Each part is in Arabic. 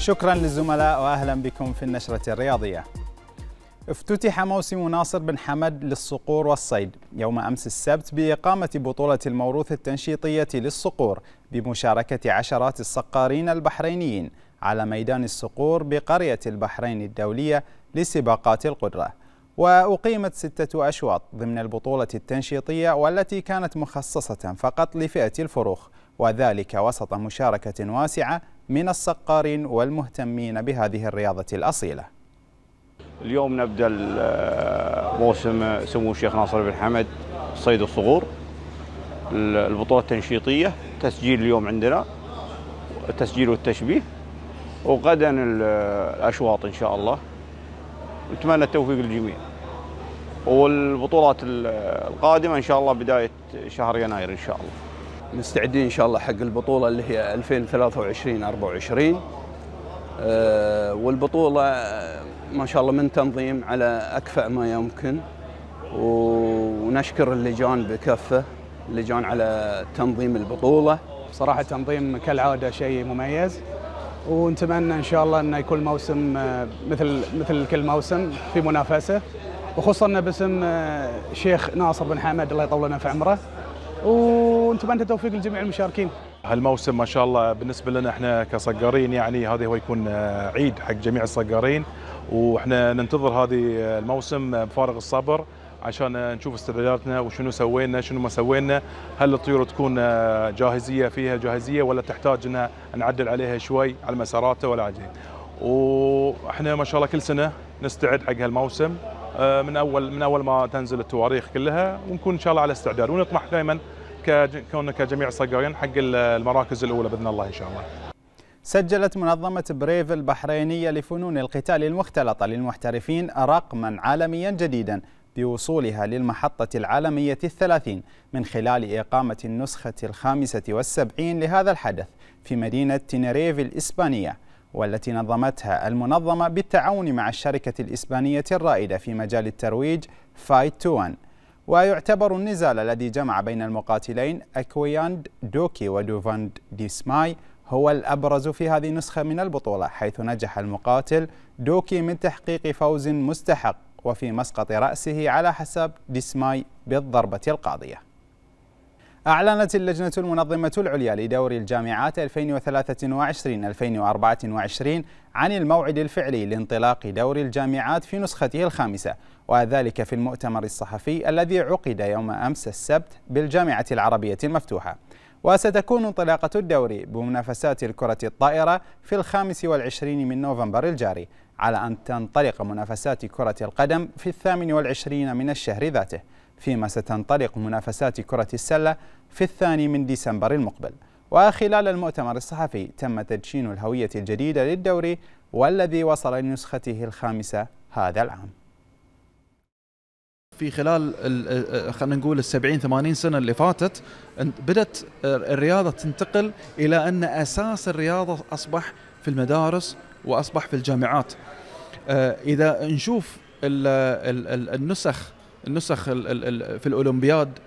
شكرا للزملاء واهلا بكم في النشرة الرياضية. افتتح موسم ناصر بن حمد للصقور والصيد يوم أمس السبت بإقامة بطولة الموروث التنشيطية للصقور بمشاركة عشرات الصقارين البحرينيين على ميدان الصقور بقرية البحرين الدولية لسباقات القدرة. وأقيمت ستة أشواط ضمن البطولة التنشيطية والتي كانت مخصصة فقط لفئة الفروخ وذلك وسط مشاركة واسعة من الصقارين والمهتمين بهذه الرياضة الأصيلة. اليوم نبدأ موسم سمو الشيخ ناصر بن حمد صيد الصغور. البطولة التنشيطية تسجيل اليوم عندنا التسجيل والتشبيه وغدا الأشواط إن شاء الله. نتمنى التوفيق للجميع. والبطولات القادمة إن شاء الله بداية شهر يناير إن شاء الله. مستعدين إن شاء الله حق البطولة اللي هي 2023 24 أه والبطولة ما شاء الله من تنظيم على أكفأ ما يمكن. ونشكر اللجان بكفه اللجان على تنظيم البطولة. صراحة تنظيم كالعادة شيء مميز. ونتمنى إن شاء الله انه يكون موسم مثل مثل كل موسم في منافسة. وخصوصا باسم الشيخ ناصر بن حمد الله يطول في عمره. ونتمنى التوفيق لجميع المشاركين. هالموسم ما شاء الله بالنسبة لنا إحنا كصقارين يعني هذا هو يكون عيد حق جميع الصقارين وإحنا ننتظر هذه الموسم بفارغ الصبر عشان نشوف استعداداتنا وشنو سوينا شنو ما سوينا هل الطيور تكون جاهزية فيها جاهزية ولا تحتاج ان نعدل عليها شوي على مساراتها ولا عجين وإحنا ما شاء الله كل سنة نستعد حق هالموسم من اول من أول ما تنزل التواريخ كلها ونكون إن شاء الله على استعداد ونطمح دائما كوننا كجميع الصقارين حق المراكز الأولى بإذن الله إن شاء الله. سجلت منظمة بريف البحرينية لفنون القتال المختلطة للمحترفين رقما عالميا جديدا بوصولها للمحطة العالمية الثلاثين من خلال إقامة النسخة الخامسة والسبعين لهذا الحدث في مدينة تينيريف الإسبانية والتي نظمتها المنظمة بالتعاون مع الشركة الإسبانية الرائدة في مجال الترويج فايت توان ويعتبر النزال الذي جمع بين المقاتلين أكوياند دوكي ودوفاند ديسماي هو الأبرز في هذه النسخة من البطولة حيث نجح المقاتل دوكي من تحقيق فوز مستحق وفي مسقط رأسه على حساب ديسماي بالضربة القاضية. أعلنت اللجنة المنظمة العليا لدوري الجامعات 2023-2024 عن الموعد الفعلي لانطلاق دوري الجامعات في نسخته الخامسة وذلك في المؤتمر الصحفي الذي عقد يوم أمس السبت بالجامعة العربية المفتوحة. وستكون انطلاقة الدوري بمنافسات الكرة الطائرة في الخامس والعشرين من نوفمبر الجاري على أن تنطلق منافسات كرة القدم في الثامن والعشرين من الشهر ذاته. فيما ستنطلق منافسات كرة السلة في الثاني من ديسمبر المقبل وخلال المؤتمر الصحفي تم تدشين الهوية الجديدة للدوري والذي وصل لنسخته الخامسة هذا العام في خلال خلينا نقول ال 70 80 سنة اللي فاتت بدأت الرياضة تنتقل إلى أن أساس الرياضة أصبح في المدارس وأصبح في الجامعات. إذا نشوف النسخ النسخ في الأولمبياد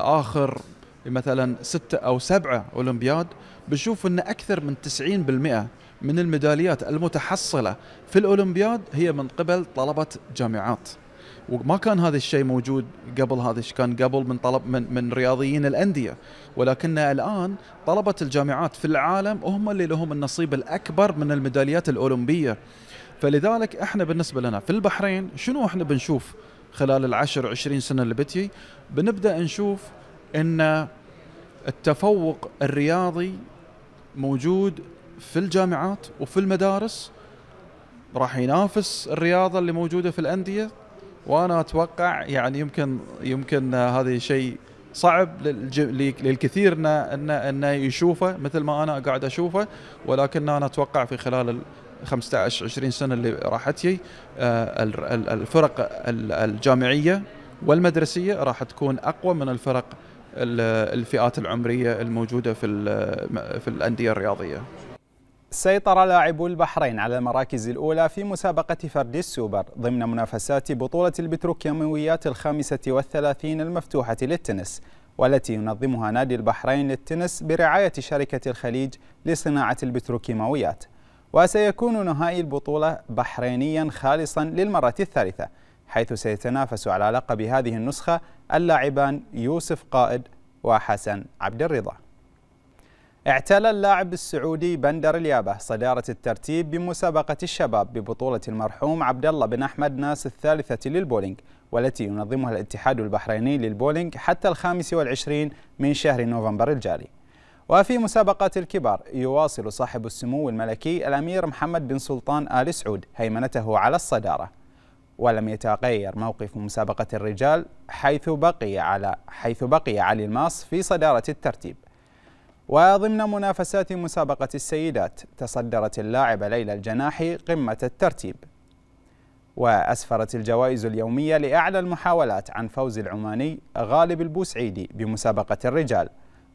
آخر مثلا ستة أو سبعة أولمبياد بنشوف إن أكثر من 90% من الميداليات المتحصلة في الأولمبياد هي من قبل طلبة جامعات. وما كان هذا الشيء موجود قبل هذا الشيء كان قبل من طلب من من رياضيين الأندية. ولكن الآن طلبة الجامعات في العالم هم اللي لهم النصيب الأكبر من الميداليات الأولمبية. فلذلك إحنا بالنسبة لنا في البحرين شنو إحنا بنشوف؟ خلال العشر عشرين سنة اللي بتجي بنبدأ نشوف إن التفوق الرياضي موجود في الجامعات وفي المدارس. راح ينافس الرياضة اللي موجودة في الأندية وأنا أتوقع يعني يمكن يمكن هذا شيء صعب للكثير إنه إنه يشوفه مثل ما أنا قاعد أشوفه. ولكن أنا أتوقع في خلال ال 15 20 سنة اللي راح تجي الفرق الجامعية والمدرسية راح تكون أقوى من الفرق الفئات العمرية الموجودة في في الأندية الرياضية. سيطر لاعبو البحرين على المراكز الأولى في مسابقة فرد السوبر ضمن منافسات بطولة البتروكيماويات الخامسة والثلاثين المفتوحة للتنس والتي ينظمها نادي البحرين للتنس برعاية شركة الخليج لصناعة البتروكيماويات وسيكون نهائي البطولة بحرينيا خالصا للمرة الثالثة حيث سيتنافس على لقب هذه النسخة اللاعبان يوسف قائد وحسن عبد الرضا. اعتلى اللاعب السعودي بندر اليابة صدارة الترتيب بمسابقة الشباب ببطولة المرحوم عبد الله بن أحمد ناس الثالثة للبولينج والتي ينظمها الاتحاد البحريني للبولينج حتى الخامس والعشرين من شهر نوفمبر الجاري. وفي مسابقات الكبار يواصل صاحب السمو الملكي الأمير محمد بن سلطان آل سعود هيمنته على الصدارة. ولم يتغير موقف مسابقة الرجال حيث بقي على حيث بقي علي الماص في صدارة الترتيب. وضمن منافسات مسابقة السيدات تصدرت اللاعبة ليلى الجناحي قمة الترتيب. وأسفرت الجوائز اليومية لأعلى المحاولات عن فوز العماني غالب البوسعيدي بمسابقة الرجال.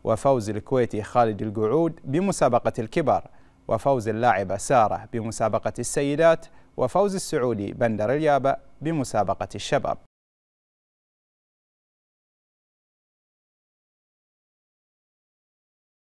وفوز الكويتي خالد القعود بمسابقة الكبار وفوز اللاعبة سارة بمسابقة السيدات وفوز السعودي بندر اليابة بمسابقة الشباب.